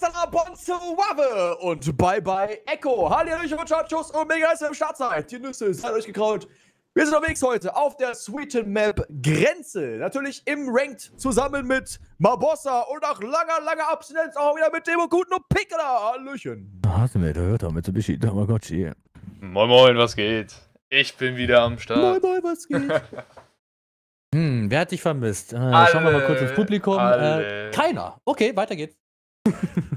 hasta la und bye bye Echo. Hallihallöchen, Muchachos und mega ist im Startzeit. Die Nüsse seid euch gekraut. Wir sind unterwegs heute auf der Sweeten Map Grenze. Natürlich im Ranked zusammen mit Mabossa und nach langer, langer Abstinenz auch wieder mit dem guten Pikela. Hallöchen. Hast du mir Toyota Mitsubishi Tamagotchi? Moin Moin, was geht? Ich bin wieder am Start. Moin, moin, was geht? Hm, wer hat dich vermisst? Äh, Alle, schauen wir mal kurz ins Publikum. Äh, keiner. Okay, weiter geht's.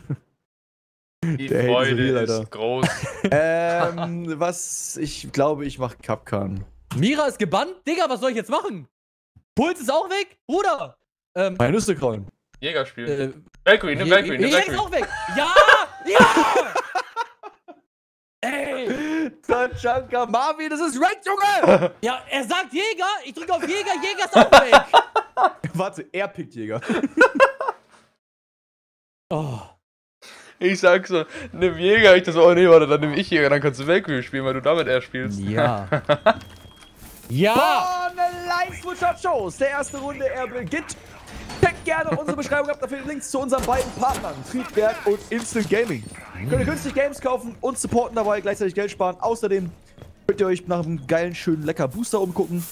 Die Der Freude real, ist Alter. groß. ähm, was, ich glaube, ich mach Kapkan. Mira ist gebannt. Digga, was soll ich jetzt machen? Puls ist auch weg? Bruder! Ähm, Meine Nüsse kraulen. Jägerspiel. äh, Valkyrie, nimm Valkyrie, nimm Jäger ist Valkyrie. auch weg! Ja! Ja! Ey! Tachanka, Marvin, das ist Ranked, Junge! Ja, er sagt Jäger, ich drücke auf Jäger, Jäger ist auch weg! Warte, er pickt Jäger. Oh. Ich sag so, nimm Jäger, ich das auch nee, warte, dann nimm ich Jäger, dann kannst du Valkyrie spielen, weil du damit eher spielst. Ja. Ja! Vorne live Muchachos, der erste Runde, er beginnt. Checkt gerne unsere Beschreibung ab, dafür Links zu unseren beiden Partnern, Triebwerk und Instant Gaming. Könnt ihr günstig Games kaufen und supporten dabei, gleichzeitig Geld sparen. Außerdem könnt ihr euch nach einem geilen, schönen, lecker Booster umgucken.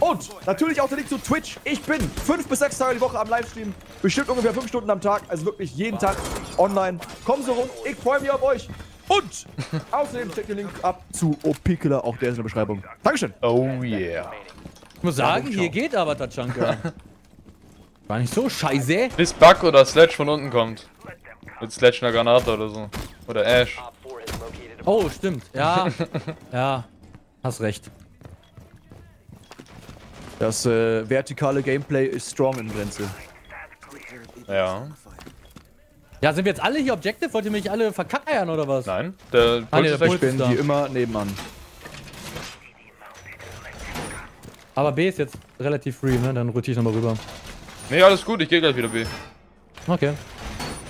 Und natürlich auch der Link zu Twitch. Ich bin fünf bis sechs Tage die Woche am Livestream. Bestimmt ungefähr fünf Stunden am Tag, also wirklich jeden Tag online. Kommen Sie rum, ich freue mich auf euch. Und außerdem checkt den Link ab zu Opikela, auch der ist in der Beschreibung. Dankeschön. Oh yeah. Ich muss sagen, hier geht aber Tachanka. War nicht so scheiße. Bis Bug oder Sledge von unten kommt. Mit Sledge einer Granate oder so. Oder Ash. Oh, stimmt. Ja. Ja. Hast recht. Das äh, vertikale Gameplay ist strong in Grenze. Ja. Ja, sind wir jetzt alle hier Objective? Wollt ihr mich alle verkackeiern oder was? Nein, der Ah, nee, Puls ist der. Ich bin da. wie immer nebenan. Aber B ist jetzt relativ free, ne? Dann rotiere ich nochmal rüber. Nee, alles gut, ich gehe gleich wieder B. Okay.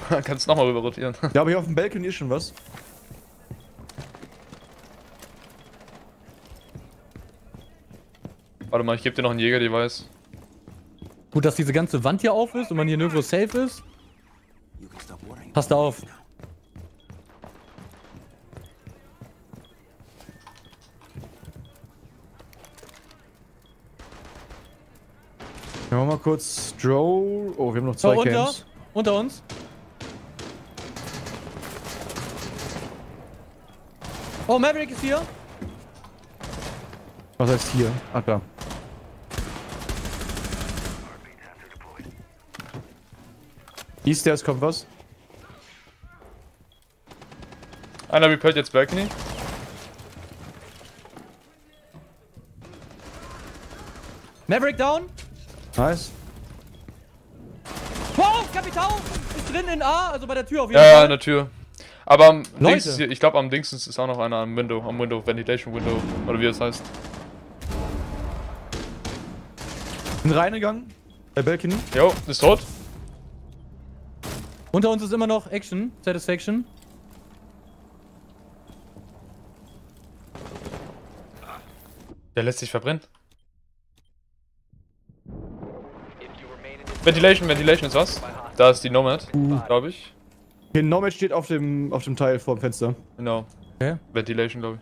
Kannst nochmal rüber rotieren. Ja, aber hier auf dem Balkon ist schon was. Warte mal, ich gebe dir noch ein Jäger-Device. Gut, dass diese ganze Wand hier auf ist und man hier nirgendwo safe ist. Passt da auf. Ja, mal kurz Drow. Oh, wir haben noch zwei unter, Camps. unter uns. Oh, Maverick ist hier. Was heißt hier? Ah, klar. Eastairs kommt was. Einer repairt jetzt Balcony. Maverick down. Nice. Wow, Kapital ist drin in A, also bei der Tür auf jeden Ja, ja, Fall. an der Tür. Aber am. Dings, ich glaube am Dingsens ist auch noch einer am Window, am Window, Ventilation Window, oder wie das heißt. Bin reingegangen. Bei Balcony. Jo, ist tot. Unter uns ist immer noch Action, Satisfaction. Der lässt sich verbrennen. Ventilation, Ventilation ist was? Da ist die Nomad, glaube ich. Hier Nomad steht auf dem, auf dem Teil vorm Fenster. Genau. Okay. Ventilation, glaube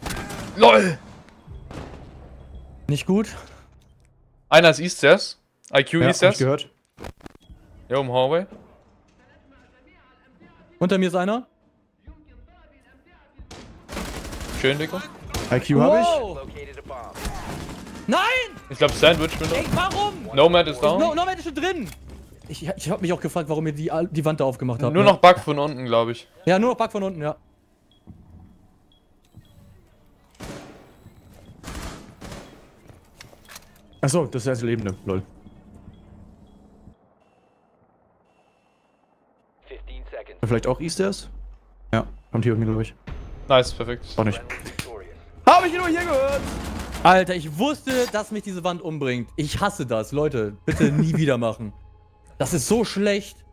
ich. LOL! Nicht gut. Einer ist East Stairs. IQ Ja, East hab ich gehört. Jo, im Hallway. Unter mir ist einer. Schön, Dicker. IQ habe ich. Nein! Ich glaube Sandwich Window. Ey, warum? Nomad ist down. No, Nomad ist schon drin. Ich, ich habe mich auch gefragt, warum ihr die, die Wand da aufgemacht habt. Nur ne? noch Bug von unten, glaube ich. Ja, nur noch Bug von unten, ja. Achso, das ist der erste Lebende. Lol. 15 seconds. Vielleicht auch Eastairs? Ja, kommt hier irgendwie durch. Nice, perfekt. Auch nicht. Habe ich nur hier gehört! Alter, ich wusste, dass mich diese Wand umbringt. Ich hasse das, Leute. Bitte nie wieder machen. Das ist so schlecht.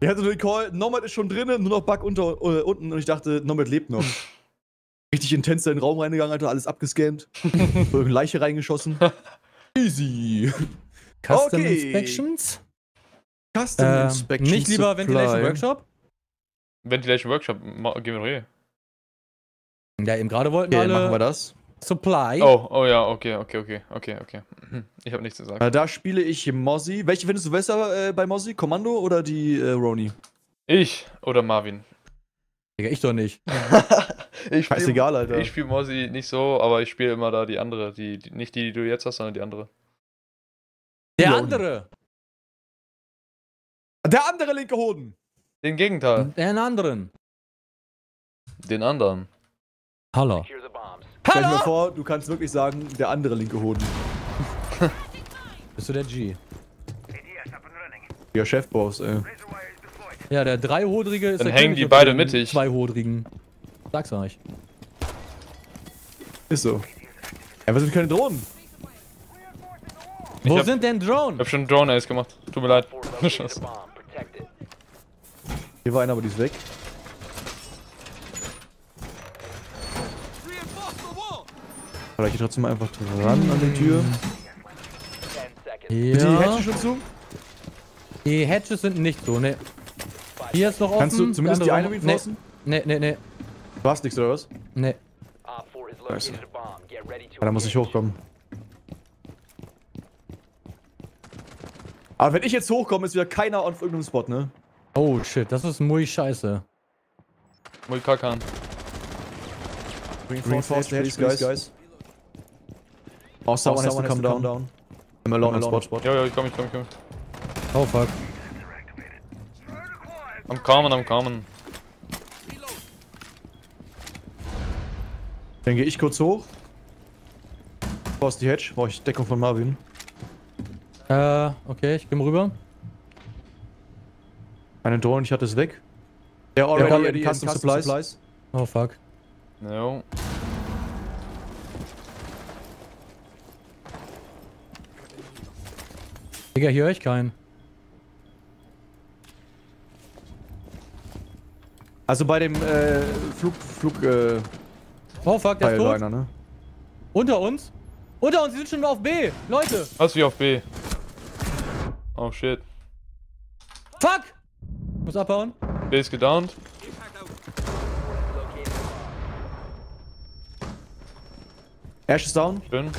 Ich hatte nur den Call, Nomad ist schon drinnen, nur noch Bug unter, äh, unten und ich dachte, Nomad lebt noch. Richtig intens in den Raum reingegangen, Alter, alles abgescannt. Irgendeine Leiche reingeschossen. Easy. Custom Okay. Inspections? Custom Ähm, Inspection nicht lieber Supply. Ventilation Workshop? Ventilation Workshop, gehen wir doch eh. Ja, eben gerade wollten Okay, wir machen wir alle das. Supply. Oh, oh ja, okay, okay, okay, okay, okay. Ich habe nichts zu sagen. Äh, da spiele ich Mozzie. Welche findest du besser äh, bei Mozzie? Kommando oder die äh, Roni? Ich oder Marvin? Digga, ich doch nicht. ich spiel- Scheißegal, Alter. Ich spiele Mozzie nicht so, aber ich spiele immer da die andere. Die, die, nicht die, die du jetzt hast, sondern die andere. Der andere. Der andere linke Hoden. Den Gegenteil. Den anderen. Den anderen. Hallo. Stell dir Hallo! mir vor, du kannst wirklich sagen, der andere linke Hoden. Bist du der G? Ja, Chefboss, ey. Ja, der dreihodrige ist Dann der hängen König die beide mittig. Zweihodrigen. Sag's euch. Ist so. Ja, was sind keine Drohnen? Wo hab- sind denn Ich Drone? hab schon Drone Ace gemacht. Tut mir leid. Scheiße. Hier war einer, aber die ist weg. Oder ich geh trotzdem mal einfach dran an die Tür. Die Ja. Hedge schon zu? Die Hedges sind nicht so, ne. Hier ist noch offen. Kannst du zumindest die eine reinforcen? Nee, nee, nee, Du hast nichts, oder was? nee. Scheiße. Ja, da muss ich hochkommen. Aber wenn ich jetzt hochkomme, ist wieder keiner auf irgendeinem Spot, ne? Oh shit, das ist muy scheiße. Mulkakan. Reinforce the hedge, please, guys. Oh, someone, has to come down. I'm alone on spot. Jo, jo, ich komm, ich komm, ich komm. Oh fuck. I'm coming, I'm coming. Dann gehe ich kurz hoch. Force die Hedge. Brauche ich Deckung von Marvin. Äh, okay, ich komm rüber. Meine Drohne, ich hatte es weg. Der already already in in Custom Supplies. Oh fuck. Jo. Digga, hier höre ich keinen. Also bei dem äh, Flug, Flug, äh, Oh fuck, der ist tot. einer, ne? Unter uns. Unter uns, die sind schon auf B. Leute. Was wie auf B? Oh shit. Fuck! Muss abhauen. B ist gedownt. Ash ist down. Schön.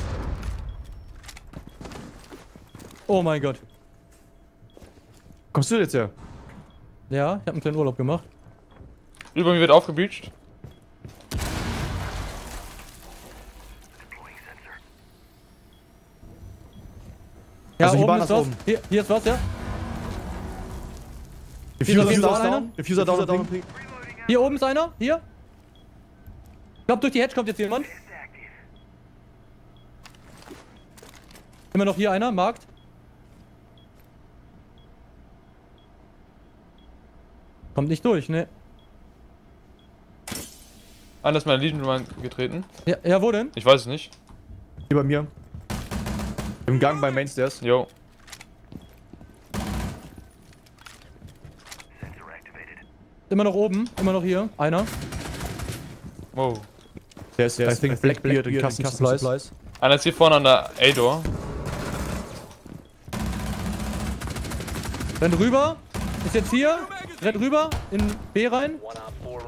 Oh mein Gott. Kommst du jetzt her? Ja, ich habe einen kleinen Urlaub gemacht. Über mir wird aufgebreached. Ja, Also hier oben ist das was. oben. Hier, hier ist was, ja. Diffuser Diffuser ist down, einer. Diffuser down. down. Hier oben ist einer. Hier. Ich glaube, durch die Hedge kommt jetzt jemand. Immer noch hier einer, Markt. Kommt nicht durch, ne? Einer ist meine Legion getreten. Ja, ja, wo denn? Ich weiß es nicht. Hier bei mir. Im Gang bei Mainstairs. Jo. Immer noch oben, immer noch hier. Einer. Wow. Der ist, I think, Blackbeard in Custom Supplies. Einer ist hier vorne an der A-Door. Rennt rüber. Ist jetzt hier. Rennt rüber. In B rein.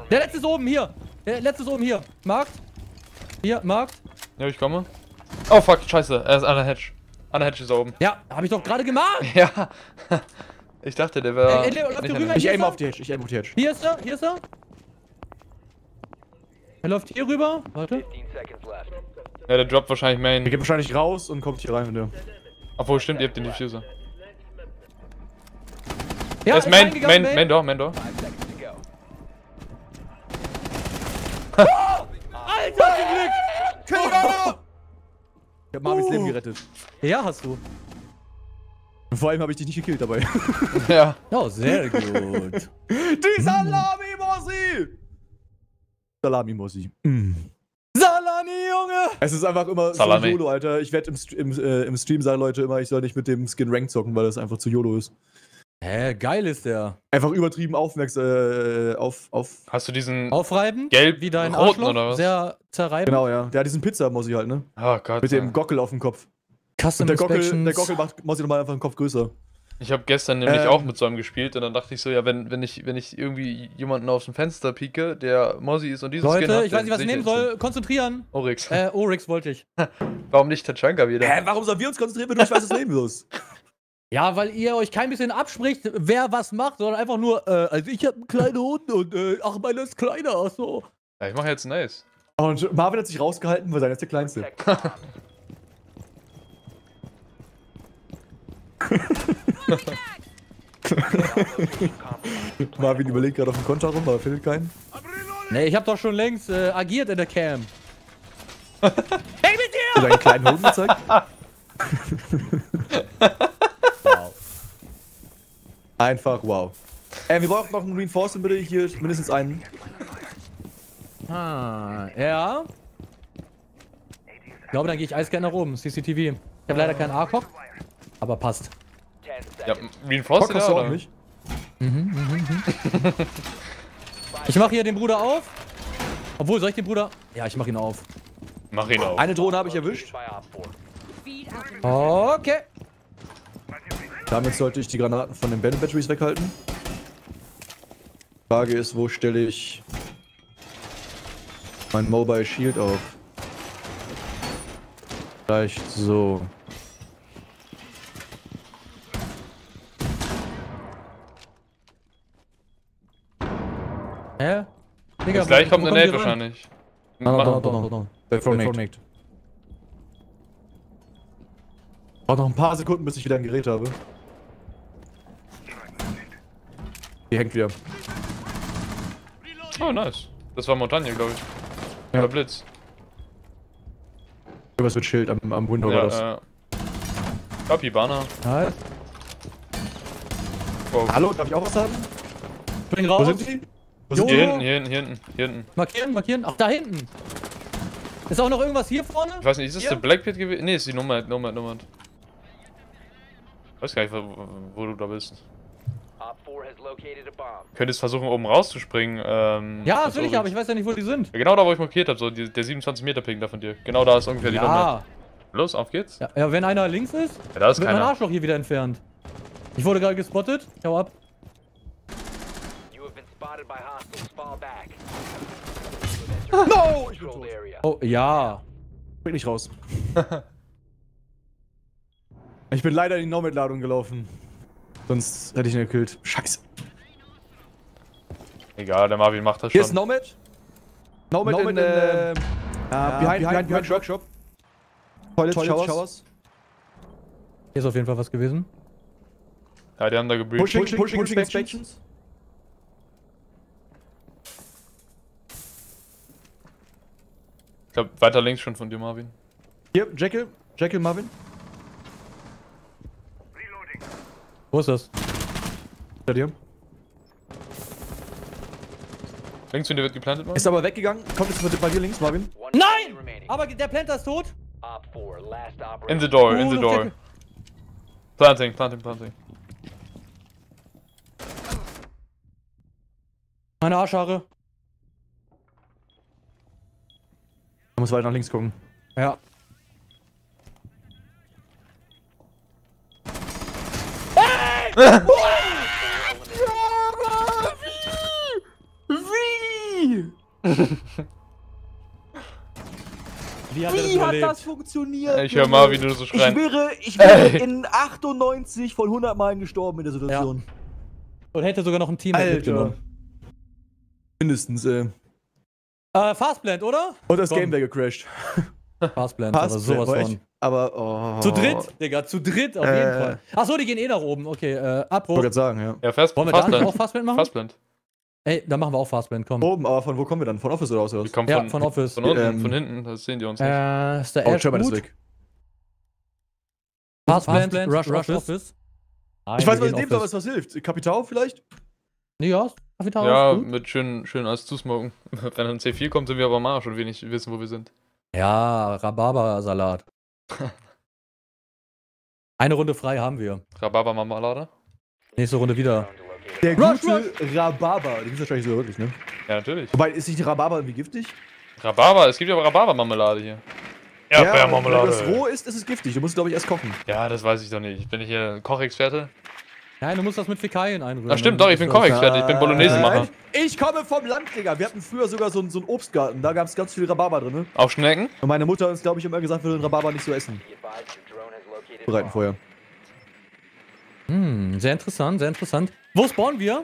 Der letzte ist oben, hier. Der letzte ist oben, hier. Markt. Hier, Markt. Ja, ich komme. Oh fuck, scheiße. Er ist an der Hedge. An der Hedge ist er oben. Ja, habe ich doch gerade gemacht. Ja. Ich dachte, der wäre. Ey, ey, läuft nicht der an rüber? der- Ich aim auf die Hedge. Ich aim auf die Hedge. Hier ist er, hier ist er. Er läuft hier rüber. Warte. Ja, der droppt wahrscheinlich Der Main. geht wahrscheinlich raus und kommt hier rein. Ja. Obwohl, stimmt, ihr habt den Diffuser. Ja, Er ist Main, reingegangen, Main, Main Door, Main Door. Alter, zum Glück. Ich hab Marvins. Leben gerettet. Ja, hast du. Und vor allem habe ich dich nicht gekillt dabei. Ja. Oh, sehr gut. Die Salami-Mossi! Salami-Mossi. Mm. Salami, Junge. Es ist einfach immer Salami. so YOLO, Alter. Ich werde im, im, äh, im Stream sagen Leute immer, ich soll nicht mit dem Skin Rank zocken, weil das einfach zu YOLO ist. Hä, geil ist der. Einfach übertrieben aufmerksam, äh, auf, auf. Hast du diesen. Aufreiben. Gelb- Wie dein roten Arschloch. oder was? Sehr zerreiben. Genau, ja. Der hat diesen Pizza-Mossi halt, ne? Oh Gott. Mit dem Gockel auf dem Kopf. Custom Und der Gockel, der Gockel macht Mossi nochmal einfach den Kopf größer. Ich habe gestern nämlich Ähm. auch mit so einem gespielt und dann dachte ich so, ja, wenn, wenn ich wenn ich irgendwie jemanden aus dem Fenster pieke, der Mozzie ist und dieses Skin Leute, hat, ich weiß nicht, was ich nehmen soll. Konzentrieren. Oryx. Äh, Oryx wollte ich. Warum nicht Tachanka wieder? Hä, warum sollen wir uns konzentrieren, wenn du nicht weißt, was leben wirst? Ja, weil ihr euch kein bisschen abspricht, wer was macht, sondern einfach nur, äh, also ich hab einen kleinen Hund und, äh, ach, meiner ist kleiner, ach so. Ja, ich mache jetzt Ace. Und Marvin hat sich rausgehalten, weil seiner ist der Kleinste. Marvin überlegt gerade auf dem Konter rum, aber findet keinen. Nee, ich hab doch schon längst äh, agiert in der Cam. hey, mit dir! Hat er einen kleinen Hoden gezeigt? wow. Einfach wow. Ähm, wir brauchen noch einen Reinforcement bitte hier, mindestens einen. Ah, ja. Ich glaube, dann gehe ich eiskalt nach oben, CCTV. Ich habe leider keinen ARCOG, aber passt. Ja, Reinforced oder? auch nicht. Ich mache hier den Bruder auf. Obwohl, soll ich den Bruder... Ja, ich mache ihn auf. Mach ihn auf. Eine Drohne habe ich erwischt. Okay. Damit sollte ich die Granaten von den Bandit Batteries weghalten. Frage ist, wo stelle ich mein Mobile Shield auf? Vielleicht so. Hä? Digga, Jetzt gleich wo- kommt wo eine Nate die wahrscheinlich. Mach- no, no, no, no. Detonate. Braucht noch ein paar Sekunden, bis ich wieder ein Gerät habe. Die hängt wieder. Oh, nice. Das war Montagne, glaube ich. Ja. Oder Blitz. Irgendwas mit Schild am, am Window war Ja, das. äh. Copy, Banner. Nice. Wow. Hallo, darf ich auch was haben? Spring Wo raus. sind sie? Wo sind die? hinten, hier hinten, hier hinten, hier hinten. Markieren, markieren. Ach, da hinten. Ist auch noch irgendwas hier vorne? Ich weiß nicht, ist das Hier? der Black Pit gewesen? Nee, ist die Nummer, Nummer, Nummer. Ich weiß gar nicht, wo, wo du da bist. Op 4 has located a bomb. Könntest versuchen, oben rauszuspringen. Ähm, Ja, natürlich, aber ich weiß ja nicht, wo die sind. Ja, genau da, wo ich markiert habe, so die, der 27 Meter Ping da von dir. Genau da ist ungefähr die Nummer. Ja. Los, auf geht's. ja. Ja, wenn einer links ist, Ja, da ist wird mein keiner. Arschloch hier wieder entfernt. Ich wurde gerade gespottet. Hau ab. Back. No! Ich bin tot. Oh, ja. Bin nicht raus. ich bin leider in die Nomad-Ladung gelaufen. Sonst hätte ich ihn gekillt. Scheiße. Egal, der Marvin macht das Hier ist schon. Nomad. Nomad, Nomad in, in, äh, äh, behind, behind, behind, Workshop. Toilet, Toilet, Showers. Hier ist auf jeden Fall was gewesen. Ja, die haben da gebreached. Pushing, pushing, pushing inspections. Glaube, weiter links schon von dir, Marvin. Hier, Jekyll. Jekyll, Marvin. Wo ist das? Hinter dir. Links von dir wird geplantet, Marvin. Ist aber weggegangen. Kommt jetzt bei dir links, Marvin. Nein! Aber der Planter ist tot. Op 4, last operator. In the door, in Oh, the noch door. Planting, planting, planting. Meine Arschhaare. Man muss weiter nach links gucken. Ja. Wie? Wie hat er das Wie hat das funktioniert? Ich höre Junge? Marvin nur so Ich schreien. wäre, ich wäre Ey. in 98 von 100 Malen gestorben in der Situation. Und hätte sogar noch ein Team mitgenommen. Mindestens, äh. Äh, Fastblend, oder? Und das Komm. Game wäre gecrashed. Fastblend, aber sowas war von. echt- Aber, oh. Zu dritt, Digga, zu dritt auf Äh. jeden Fall. Achso, die gehen eh nach oben. Okay, äh, Ich wollte Abbruch. gerade sagen, ja. Ja, fast, Wollen wir da Fastblend. auch Fastblend machen? Fastblend. Ey, dann machen wir auch Fastblend, komm. Oben, aber von wo kommen wir dann? Von Office oder aus? Oder Die was? kommen Ja, von, von Office. Von unten, Ähm, von hinten, das sehen die uns nicht. Äh, ist der Oh, Ash ist weg. Fastblend, Rush, Office. Nein, Ich weiß, wir was in dem Fall Office. was, hilft. Kapital vielleicht? Nee, ja, Kapital Ja, gut. mit schön, schön alles zusmoken. Wenn ein C4 kommt, sind wir aber am Arsch und wir nicht wissen, wo wir sind. Ja, Rhabarbersalat. Eine Runde frei haben wir. Rhabarber Marmelade? Nächste Runde wieder. Der Rush, gute Rhabarber. Die gibt's wahrscheinlich sogar wirklich, ne? Ja, natürlich. Wobei, ist nicht Rhabarber irgendwie giftig? Rhabarber, es gibt ja aber Rhabarber-Marmelade hier. wenn das roh ist, ist es giftig. Du musst, glaube ich, erst kochen. Ja, das weiß ich doch nicht. Bin ich hier Kochexperte? Nein, du musst das mit Fäkalien einrühren. Ach stimmt, doch, ich bin Comic-Experte, ich bin Bolognese-Macher. Ich komme vom Land, Digga. Wir hatten früher sogar so, einen- so einen Obstgarten. Da gab es ganz viel Rhabarber drin. Ne? Auch Schnecken? Und meine Mutter hat uns, glaube ich, immer gesagt, wir sollen Rhabarber nicht so essen. Bereiten vorher. Hm, sehr interessant, sehr interessant. Wo spawnen wir?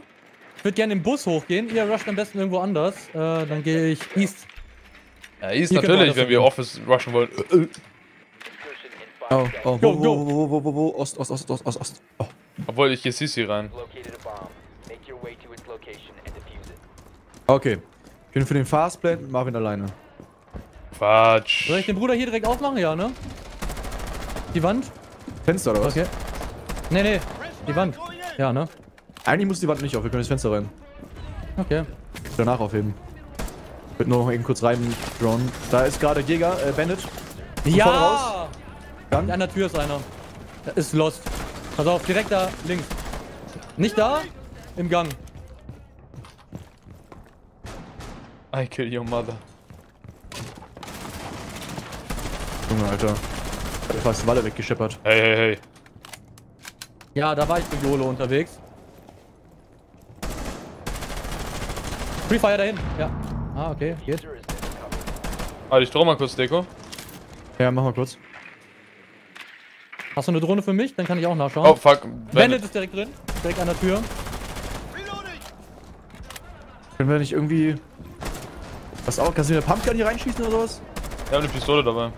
Ich würde gerne im Bus hochgehen. Ihr rusht am besten irgendwo anders. Äh, dann gehe ich East. Ja, ist Hier wir natürlich, das wenn wir. Office rushen wollen. Oh, oh, Go, wo, go. wo, wo, wo, wo, wo, Ost, Ost, Ost, Ost, Ost, Ost. Oh. Obwohl, ich gehe Sisi rein. Okay. Ich bin für den Fastplan mit Marvin alleine. Quatsch. Soll ich den Bruder hier direkt aufmachen? Ja, ne? Die Wand? Fenster oder was? Okay. Nee, nee. Die Wand. Ja, ne? Eigentlich muss die Wand nicht auf, wir können das Fenster rein. Okay. Danach aufheben. Ich würde nur noch eben kurz rein drone. Da ist gerade Jäger, äh, Bandit. Ja! raus. Dann. An der Tür ist einer. Da ist lost. Pass auf, direkt da links. Nicht da? Im Gang. I kill your mother. Junge, Alter. Hat fast die Walle weggescheppert. Hey, hey, hey. Ja, da war ich mit YOLO unterwegs. Free Fire dahin. Ja. Ah, okay. Geht. Warte, ich droh mal kurz Deko. Ja, mach mal kurz. Hast du eine Drohne für mich? Dann kann ich auch nachschauen. Oh, fuck. Bandit Bandit. ist direkt drin. Direkt an der Tür. Können wir nicht irgendwie. Was auch? Kannst du eine Pumpgun hier reinschießen oder sowas? Ich hab eine Pistole dabei.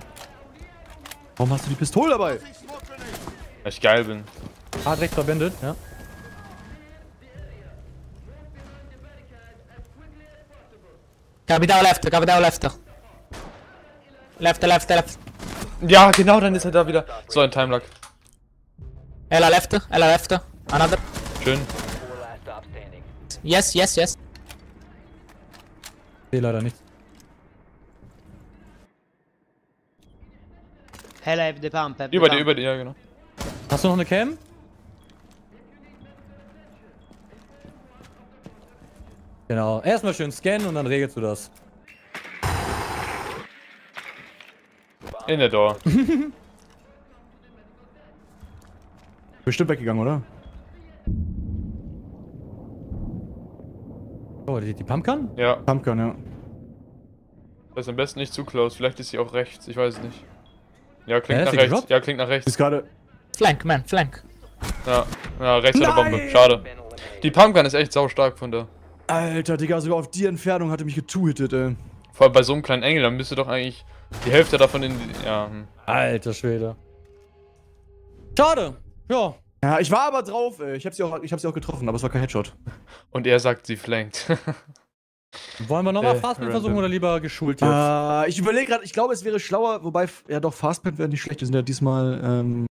Warum hast du die Pistole dabei? Weil ich geil bin. Hart rechts verwendet, ja. Down left, down left. Left, left, left. Ja, genau, dann ist er da wieder. So ein Timelag. Ella left, Ella left. Another. Schön. Yes, yes, yes. Sehe leider nichts. Hell have the pump. Have the Über dir, pump. über dir, ja, genau. Hast du noch eine Cam? Genau. Erstmal schön scannen und dann regelst du das. In der Door. Bestimmt weggegangen, oder? Oh, die, die Pumpgun? Ja, Pumpgun, ja. das ist am besten nicht zu close. Vielleicht ist sie auch rechts, ich weiß es nicht. Ja, klingt Hä, nach ist rechts. gedroppt? Ja, klingt nach Ist rechts. gerade. Flank, man, flank. Ja, ja rechts hat eine Bombe. Schade. Die Pumpgun ist echt sau stark von der. Alter, Digga, sogar auf die Entfernung hatte mich getuitet, ey. Vor allem bei so einem kleinen Engel, dann müsste doch eigentlich die Hälfte davon in die. Ja, hm. Alter Schwede. Schade. Ja. Ja, ich war aber drauf, ey. Ich hab sie auch, ich hab sie auch getroffen, aber es war kein Headshot. Und er sagt, sie flankt. Wollen wir nochmal Äh, Fastman versuchen oder lieber geschult jetzt? Äh, ich überlege gerade, ich glaube, es wäre schlauer, wobei, ja doch, Fastplant wäre nicht schlecht. Wir sind ja diesmal, ähm,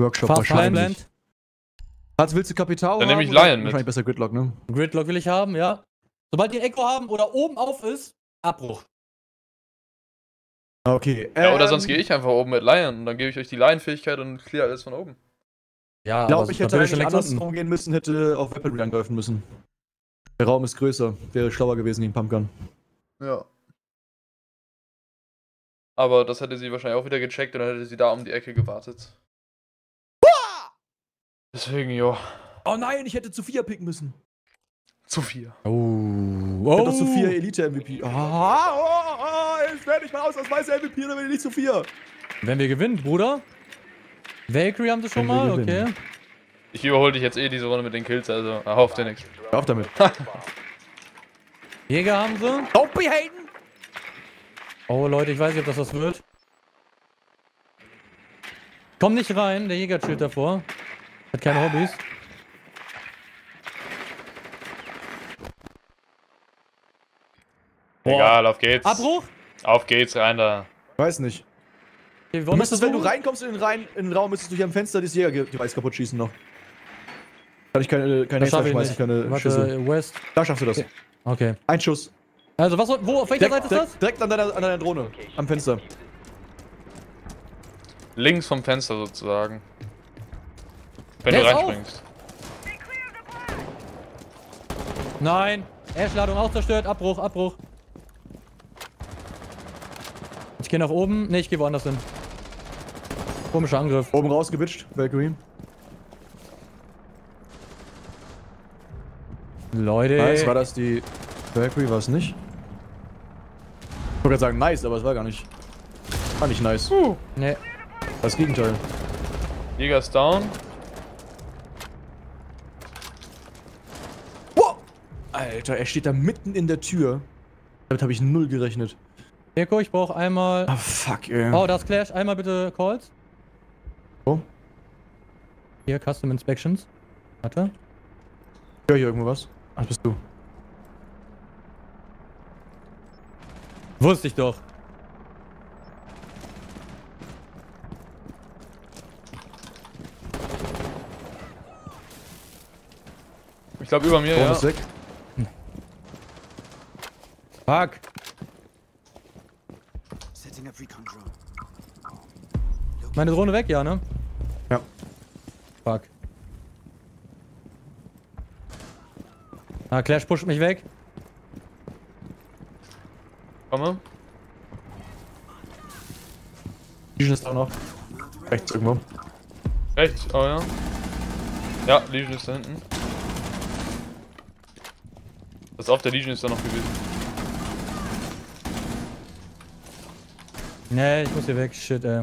Workshop Fast wahrscheinlich. Land. Was willst du Kapital Dann haben nehm ich Lion mit. Wahrscheinlich besser Gridlock, ne? Gridlock will ich haben, ja. Sobald die Echo haben oder oben auf ist, Abbruch. Okay. ja, oder ähm, sonst gehe ich einfach oben mit Lion und dann gebe ich euch die Lion-Fähigkeit und clear alles von oben. Ja, Ich glaube, aber ich hätte eigentlich andersrum gehen müssen, hätte auf Weaponry angreifen müssen. Der Raum ist größer. Wäre schlauer gewesen, die Pumpgun. Ja. Aber das hätte sie wahrscheinlich auch wieder gecheckt und dann hätte sie da um die Ecke gewartet. Deswegen, jo. Oh nein, ich hätte Sophia picken müssen. Zu viel. Oh. Ich oh. hätte doch Sophia Elite MVP. Ah, oh, oh, oh, ich werde nicht mal aus als weiße MVP, dann will ich nicht Sophia. Wenn wir gewinnen, Bruder. Valkyrie haben sie schon Wenn mal, okay. Ich überhole dich jetzt eh diese Runde mit den Kills, also erhoff dir nichts. Hör auf damit. Jäger haben sie. Don't be hating! Oh Leute, ich weiß nicht, ob das was wird. Komm nicht rein, der Jäger chillt davor. Hat keine Hobbys. Boah. Egal, auf geht's. Abbruch? Auf geht's, rein da. Weiß nicht. Wir Du müsstest, das wenn du reinkommst in den, rein, in den Raum, müsstest du hier am Fenster das Jägerdevice kaputt schießen noch. Kann ich keine, keine ich schmeißen, keine Schüsse. Warte, West. Da schaffst du das. Okay. Ein Schuss. Also, was, wo, auf welcher Direkt, Seite ist das? direkt, an, deiner, an deiner Drohne. Am Fenster. Links vom Fenster sozusagen. Wenn Der du reinspringst. Nein. Ash-Ladung auch zerstört. Abbruch, Abbruch. Ich gehe nach oben. Ne, ich gehe woanders hin. Komischer Angriff. Oben rausgewitscht, Valkyrie. Leute. Nice, war das die Valkyrie? War es nicht? Ich wollte gerade sagen nice, aber es war gar nicht. War nicht nice. Nee. Das Gegenteil. Jäger ist down. Boah! Alter, er steht da mitten in der Tür. Damit habe ich null gerechnet. Deko, ich brauche einmal. Ah, fuck, ey. Oh, das Clash. Einmal bitte Calls. Oh. Hier, Custom Inspections. Warte. Ich höre hier irgendwo was. Ach, bist du. Wusste ich doch. Ich glaube über mir, Drohne ja. ist weg. Fuck. Meine Drohne weg, ja, ne? Ja. Fuck. Ah, Clash pusht mich weg. Komme. Legion ist auch noch. Rechts irgendwo. Rechts, oh ja. Ja, Legion ist da hinten. Das auf der Legion ist da noch gewesen. Nee, ich muss hier weg. Shit, ey.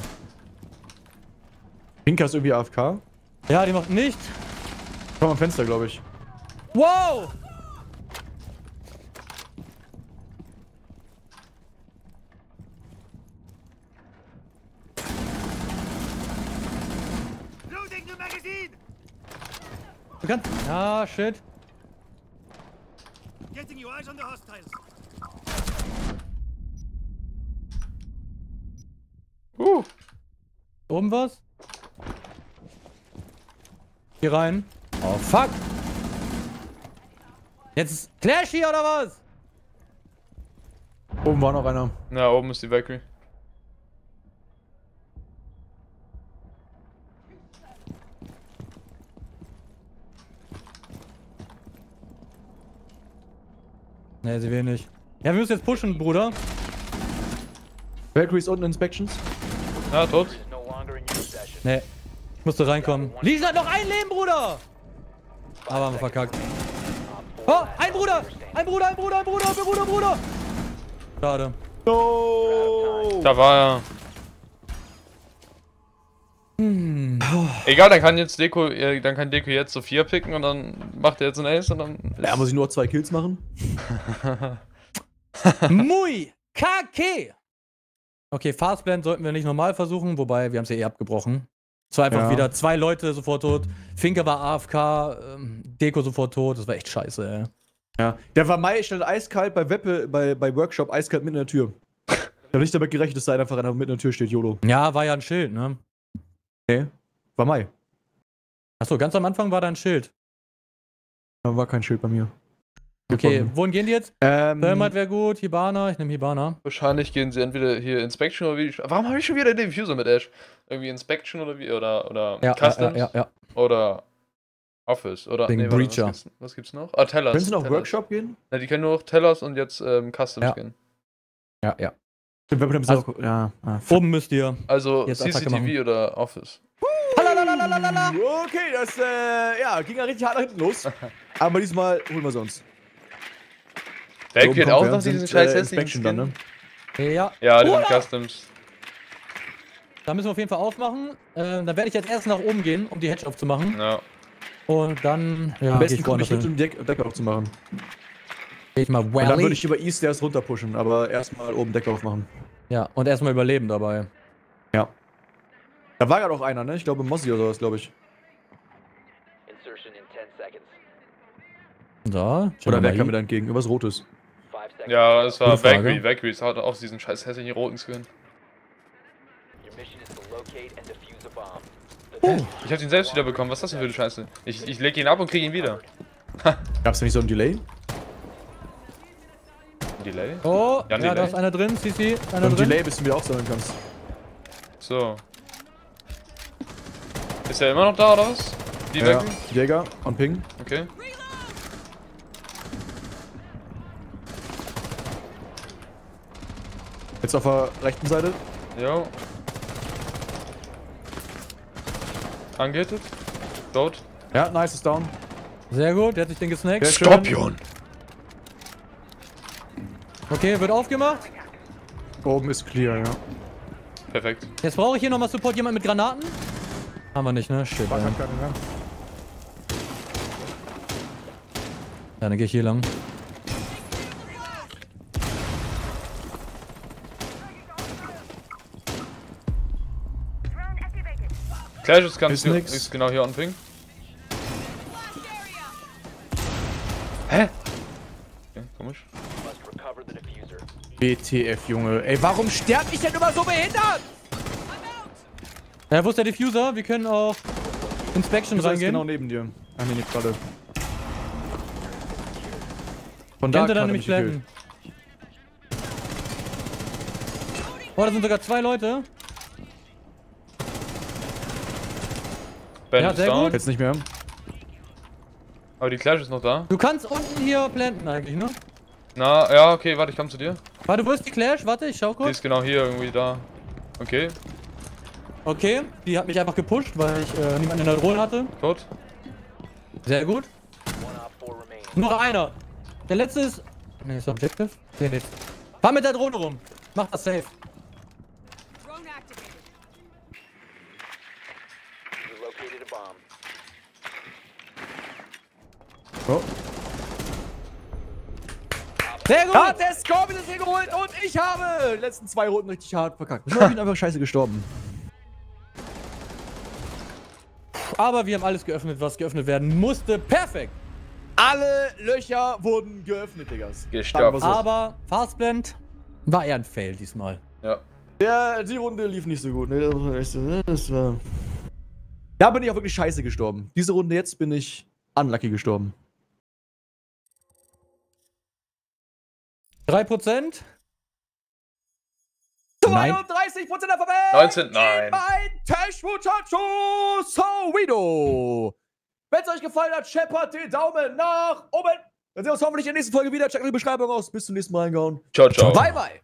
Pinker ist irgendwie AFK. Ja, die macht nicht. Komm am Fenster, glaube ich. Wow! Loading new magazine! Du kannst. Ah, shit. Getting your eyes on the hostiles. Uh, Oben was? Hier rein. Oh, fuck. Jetzt ist Clash hier oder was? Oben war noch einer. na, oben ist die Valkyrie. Nee, sie will nicht. Ja, wir müssen jetzt pushen, Bruder. Valkyrie ist unten Inspections. Na, tot. Is musste reinkommen. Hat noch ein Leben, Bruder! Aber haben wir verkackt. Oh, ein Bruder! Ein Bruder, ein Bruder, ein Bruder, ein Bruder, ein Bruder! Schade. No! Da war er. Egal, dann kann jetzt Deko, äh, dann kann Deko jetzt Sophia picken und dann macht er jetzt einen Ace und dann. Ja, muss ich nur zwei Kills machen? Muy kake! Okay, Fastblend sollten wir nicht normal versuchen, wobei wir haben es ja eh abgebrochen. Es war einfach Ja. wieder zwei Leute sofort tot. Finker war AFK, ähm, Deko sofort tot. Das war echt scheiße, ey. Ja. Der war Mai stand eiskalt bei Weppe, bei, bei Workshop, eiskalt mitten in der Tür. Ich habe nicht damit gerechnet, dass da einfach einer mitten in der Tür steht, YOLO. Ja, war ja ein Schild, ne? Okay. War Mai. Achso, ganz am Anfang war da ein Schild. Da war kein Schild bei mir. Okay, wohin gehen die jetzt? Ähm, Thermite wäre gut, Hibana, ich nehme Hibana. Wahrscheinlich gehen sie entweder hier Inspection oder wie. Warum habe ich schon wieder den Diffuser mit Ash? Irgendwie Inspection oder wie? Oder, oder Ja, ja, Customs? ja, ja. Oder Office? Oder. Wegen warte, Breacher. Was gibt's, was gibt's noch? Ah, Tellers. können sie noch Tellers. Workshop gehen? Na, die können nur noch Tellers und jetzt ähm, Customs Ja. gehen. Ja, ja. Stimmt, Weppe, dann Also- auch, ja. Ah. Oben müsst ihr. Also CCTV machen. oder Office. Okay, das äh, ja, ging ja richtig hart nach hinten los. Aber diesmal holen wir uns. Der kriegt auch noch diesen scheiß äh, hässlichen dann, ne? Ja, Ja, die sind Customs. da müssen wir auf jeden Fall aufmachen. Äh, dann werde ich jetzt erst nach oben gehen, um die Hedge aufzumachen. Ja. Und dann, ja, Am besten komme ich hin. um die Deck Deck aufzumachen. Geh ich mal Und dann würde Wally. ich über East erst runter pushen, aber erstmal oben Deck aufmachen. Ja, und erstmal überleben dabei. Ja. Da war ja noch einer, ne? Ich glaube Mossi oder sowas, glaube ich. Insertion in 10 seconds. So. Oder wer kam mir dann entgegen? Irgendwas Rotes. 5 seconds. Ja, es war Frage. Valkyrie. Valkyrie hat auch diesen scheiß hässlichen roten Skin. The Ich hab ihn selbst wieder bekommen. Was ist das denn für eine Scheiße? Ich, ich leg ihn ab und krieg ihn wieder. Gab's da nicht so ein Delay? Delay? Oh, Ja, nee, da ist einer drin, CC, ist einer drin. Delay, bis du wieder aufsammeln kannst. So. Ist er immer noch da oder was? Die Ja. Jäger und Ping. Okay. Jetzt auf der rechten Seite. Jo. Angehittet. Dort. Ja, nice, ist down. Sehr gut, der hat sich den gesnackt. Schön. Skorpion. Okay, wird aufgemacht. Oben ist clear, ja. Perfekt. Jetzt brauche ich hier nochmal Support. Jemand mit Granaten? Haben wir nicht, ne? Shit. Ja, keine, ne? ja dann gehe ich hier lang. Clash ist ganz Ist hier, nix. ist genau hier on Ping. Hä? Okay, komisch. Diffuser. BTF, Junge. Ey, warum sterb ich denn immer so behindert? Ja, wo ist der Diffuser? Wir können auch Inspection ist reingehen. genau neben dir. Ah, nee, nicht gerade. Von da Könnte dann nämlich blenden. Oh, da sind sogar zwei Leute. Ben Ja, sehr down. gut. Jetzt nicht mehr. Aber die Clash ist noch da. Du kannst unten hier blenden eigentlich, ne? Na, ja, okay, warte, ich komm zu dir. Warte, wo ist die Clash? Warte, ich schau Die kurz. ist genau hier irgendwie da. Okay, Okay, die hat mich einfach gepusht, weil ich äh, niemanden in der Drohne hatte. tot. Sehr gut. Noch einer. Der letzte ist. Ne, ist Objective? Nee, nicht. Fahr mit der Drohne rum. Mach das safe. Oh. Sehr gut. Hat der Scorpion ist hier geholt und ich habe die letzten zwei Runden richtig hart verkackt. Ich bin einfach scheiße gestorben. Aber wir haben alles geöffnet, was geöffnet werden musste. Perfekt. Alle Löcher wurden geöffnet, Diggas. Gestoppt. Aber Fastblend war eher ein Fail diesmal. Ja. Ja, die Runde lief nicht so gut. Ne? Ne? Das war... Da bin ich auch wirklich scheiße gestorben. Diese Runde jetzt bin ich unlucky gestorben. 3%. 32% der Verwelt! 19, nein. Mein Tash Muchacho Sowido! Wenn es euch gefallen hat, scheppert den Daumen nach oben. Dann sehen wir uns hoffentlich in der nächsten Folge wieder. Checkt die Beschreibung aus. Bis zum nächsten Mal reingehauen. Ciao, ciao. Bye, bye.